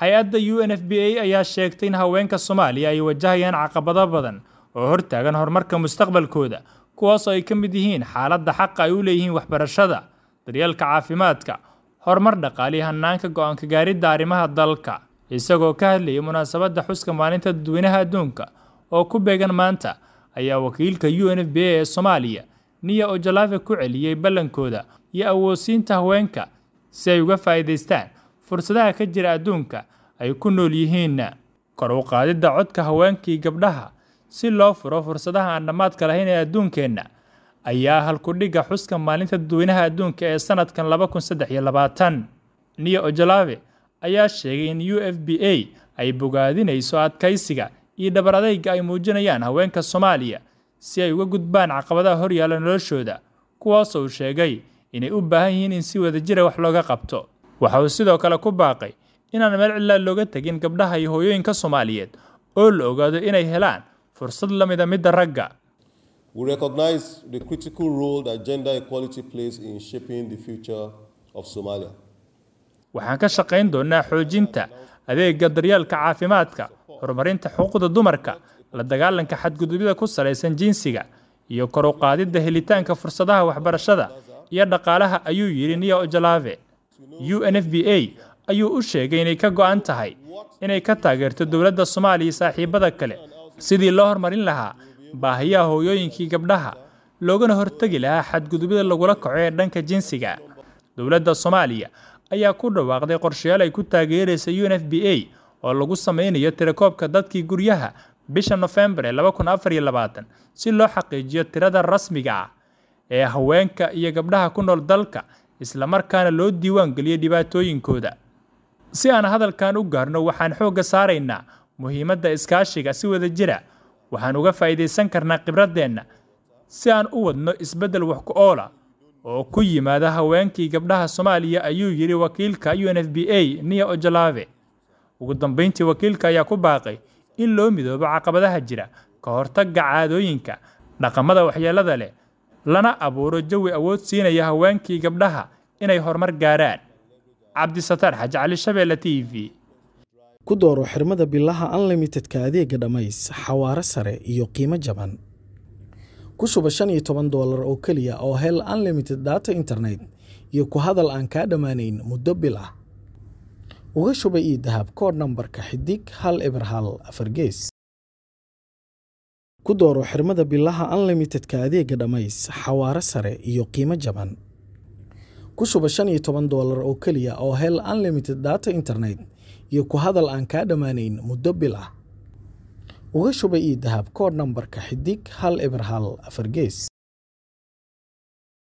hay'adda u n f b a ayaa sheegtay in haweenka soomaaliya ay wajahayaan caqabado badan oo hortaagan horumarka mustaqbalkooda kuwaasoo ay ka mid yihiin xaaladda xaqa ay u leeyihiin waxbarashada daryeelka caafimaadka horumar dhaqaale iyo hanaanka go'aanka gaaridda arrimaha dalka isagoo ka hadlayay munaasabadda xuska maalinta dadweynaha adduunka oo ku beegan maanta ayaa wakiilka u n f b a ee soomaaliya niya ojolave ku celiyey ballankooda iyo awoodsiinta haweenka si ay uga faa'iidaystaan fursadaha ka jira adduunka ay ku nool yihiinna. Kor u qaadidda codka haweenkii gabdhaha si loo furo fursadaha aan dhammaadka lahayn ee adduunkeenna ayaa halkudhigga xuska maalinta dadweynaha adduunka ee sanadkan laba kun saddex iyo labaatan. Niya ojolave ayaa sheegay in u f b a ay bogaadinayso adkaysiga iyo dhabar adayga ay muujinayaan haweenka soomaaliya si ay uga gudbaan caqabadaha horyaalla noloshooda kuwaasoo uu sheegay inay u baahan yihiin in si wadajira wax looga qabto waxa uu sidoo kale ku baaqay inaan meel cidlaa looga tegin gabdhaha iyo hooyooyinka soomaaliyeed oo la ogaado inay helaan fursad la mida midda ragga We recognize the critical role that gender equality plays in shaping the future of Somalia. waxaan ka shaqayn doonnaa xoojinta adeega daryeelka caafimaadka horumarinta xuquuqda dumarka la dagaalanka xadgudubyada ku salaysan jinsiga iyo kor u qaadidda helitaanka fursadaha waxbarashada iyo dhaqaalaha ayuu yidhi niya ojolave u n f b a ayuu u sheegay inay ka go'an tahay inay ka taageerto dowladda soomaaliya saaxiibada kale. Sidii loo horumarin lahaa baahiyaha hooyooyinkii gabdhaha loogana hortegi lahaa xadgudubyada lagula kaco ee dhanka jinsiga. Dowladda soomaaliya ayaa ku dhawaaqday qorshayaal ay ku taageeraysa u n f b a oo lagu sameynayo tirakoobka dadkii guryaha bisha nofembar ee laba kun afar labaatan si loo xaqiijiyo tirada rasmiga ah ee haweenka iyo gabdhaha ku nool dalka islamarkaana loo diiwaan geliyo dhibaatooyinkooda. Si aan hadalkan u gaarno waxaan xoogga saaraynaa muhiimadda iskaashiga si wada jira. Waxaan uga faa'iidaysan karnaa khibraddeenna si aan u wadno isbeddel wax ku oola oo ku yimaada haweenkii gabdhaha soomaaliya ayuu yidhi wakiilka u n f b a niya ojolave. Ugu dambeyntii wakiilka ayaa ku baaqay in loo midoobo caqabadaha jira ka hortagga caadooyinka dhaqamada waxyeellada leh lana abuuro jawi awood siinaya haweenkii gabdhaha inay horumar gaaraan. Cabdisataar xaji cali shabeelle t v. Ku dooro xirmada bilaha unlimitedka adeega dhammays xawaare sare iyo qiimo jaban. Ku shuba shan iyo toban doolar oo keliya oo hel unlimited data internet iyo ku hadal aan kaa dhammaanayn muddo bil ah uga shuba ii dahab koodh nambarka xidig hal eber hal afar ku dooro xirmada bilaha unlimitedka adeega dhammays xawaare sare iyo qiimo jaban. Ku shuba shan iyo toban doolar oo keliya oo hel unlimited data internet iyo ku hadal aan kaa dhammaanayn muddo bil ah uga shuba ii dahab koodh nambarka xidig hal eber hal afar